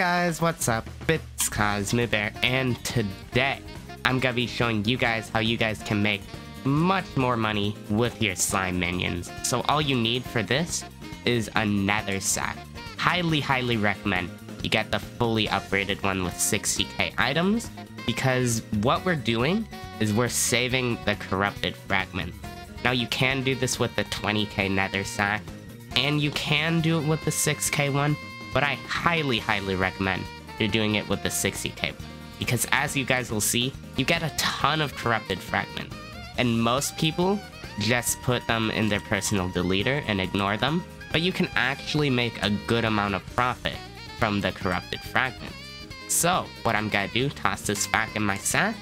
guys, what's up? It's CosmiBear, and today I'm gonna be showing you guys how you guys can make much more money with your slime minions. So all you need for this is a nether sack. Highly, highly recommend you get the fully upgraded one with 60k items because what we're doing is we're saving the corrupted fragment. Now you can do this with the 20k nether sack and you can do it with the 6k one, but I highly, highly recommend you're doing it with the 60k because as you guys will see, you get a ton of corrupted fragments. And most people just put them in their personal deleter and ignore them, but you can actually make a good amount of profit from the corrupted fragments. So, what I'm gonna do, toss this back in my sack,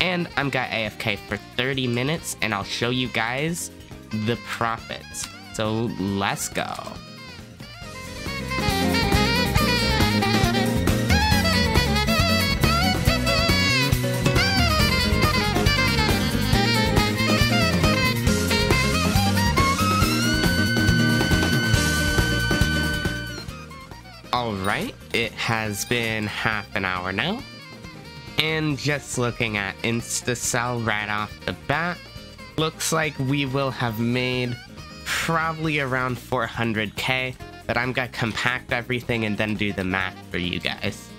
and I'm gonna AFK for 30 minutes, and I'll show you guys the profits. So, let's go. Alright, it has been half an hour now. And just looking at Instasell right off the bat, looks like we will have made probably around 400k, but I'm gonna compact everything and then do the math for you guys.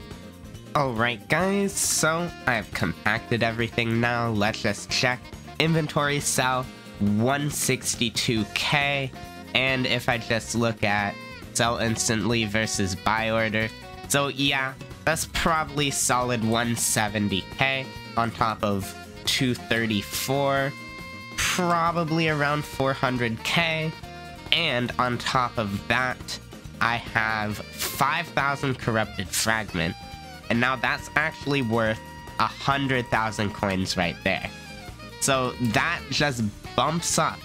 Alright guys, so I've compacted everything now, let's just check. Inventory sell 162k, and if I just look at sell instantly versus buy order. So yeah, that's probably solid 170k on top of 234, probably around 400k. And on top of that, I have 5,000 corrupted fragment. And now that's actually worth 100,000 coins right there. So that just bumps up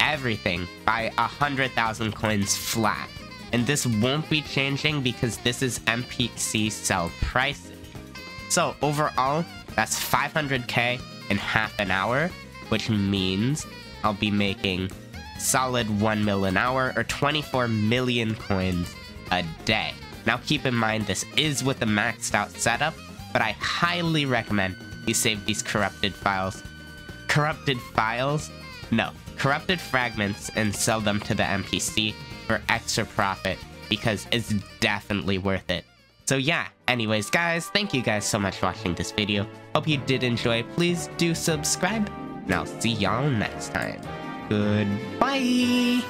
everything by 100,000 coins flat and this won't be changing because this is NPC sell prices. So overall, that's 500k in half an hour, which means I'll be making solid 1 mil an hour or 24 million coins a day. Now keep in mind this is with a maxed out setup, but I highly recommend you save these corrupted files. Corrupted files? No, corrupted fragments and sell them to the NPC for extra profit because it's definitely worth it. So yeah, anyways guys, thank you guys so much for watching this video. Hope you did enjoy. Please do subscribe, and I'll see y'all next time. Goodbye!